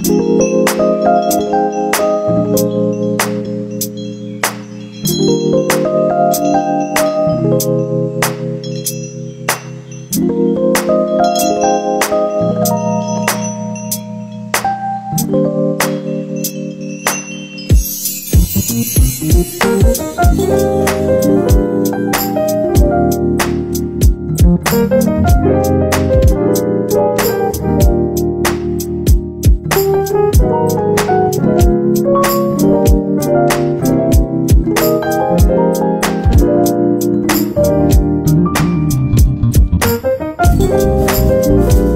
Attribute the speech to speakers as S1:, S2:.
S1: Thank Música